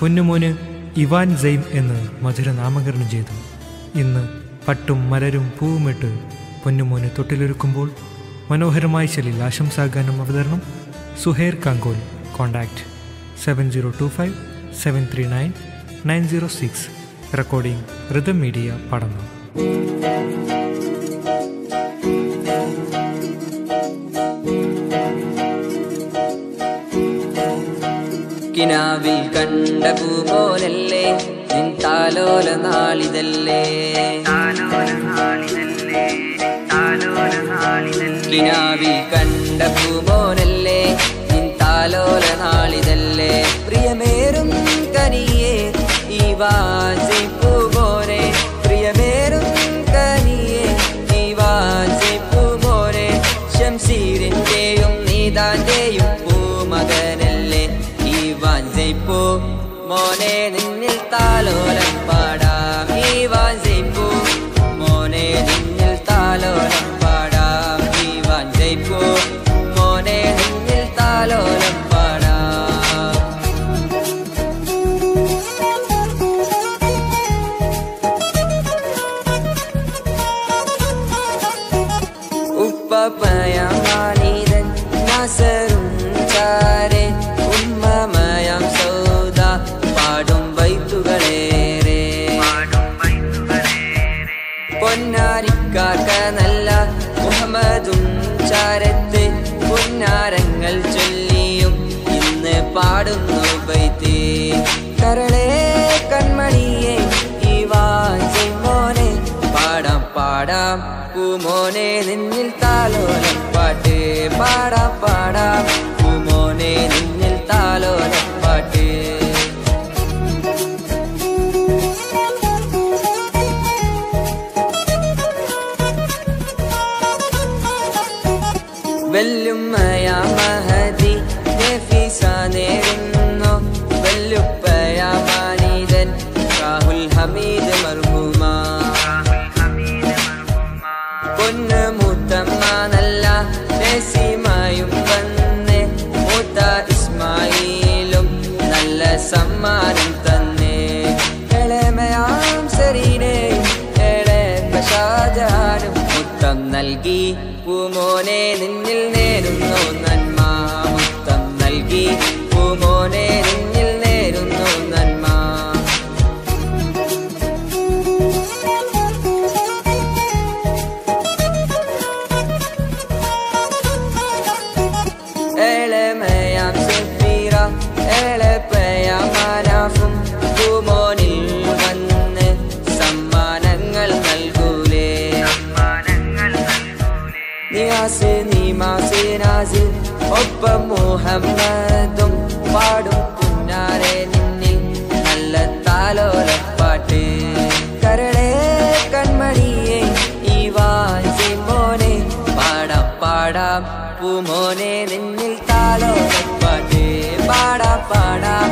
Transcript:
പൊന്നുമോന് Ivan same എന്ന് മധുര നാമകരണം ചെയ്തു. ഇന്ന് പട്ടും മലരും പൂവുമിട്ട് പൊന്നുമോന് തൊട്ടിലൊരുക്കുമ്പോൾ മനോഹരമായ ശലിൽ ആശംസാഗാനം അവതരണം Suhair Kankol. Contact seven zero two five seven three nine nine zero six. Recording rhythm media പഠനം കിനാവിൽ കണ്ട പൂപോലല്ലേ നിൻ താലോല നാളിതല്ലേ? കിനാവിൽ കണ്ട പൂപോലല്ലേ നിൻ താലോല നാളിതല്ലേ? പ്രിയമേറും കനിയെ ഈ വാഞ്ചിപ്പൂ പോരെ പ്രിയമേറും കനിയെ ഈ വാഞ്ചിപ്പൂ പോരെ ശംസീരിന്റെയും നീതാന്റെയും പൂമകനെ വാഞ്ചിപ്പൂ മോനെ നിന്നിൽ താലോലം ചാരത്ത് പൊന്നാരങ്ങൾ ചൊല്ലിയും ഇന്ന് പാടുന്നു ബൈത്തി കരളേ കൺമണിയെ ഈ വാജി മോനെ പാടാം പാടാം പൂമോനെ നിന്നിൽ താലോലം പാട്ട് പാടാം പാടാം പൂമോനെ നിന്നിൽ താലോലം بل ما يا ما هدي في سنة നൽകി പൂമോനെ നിന്നിൽ നേരുന്നു നന്മ മുത്തം നൽകി. പൂമോനെ നിന്നിൽ നേരുന്നു നന്മ. ഏളമയാം സഫീറ എളപ്പയാം ഒപ്പം മുഹമ്മദും പാടും പുന്നാരെ നിന്നിൽ നല്ല താലോലപ്പാട്ട്. കരളേ കൺമണിയെ ഈ വാഞ്ചി മോനെ പാടാം പാടാം പൂമോനെ നിന്നിൽ താലോലപ്പാട്ട്. പാടാം പാടാം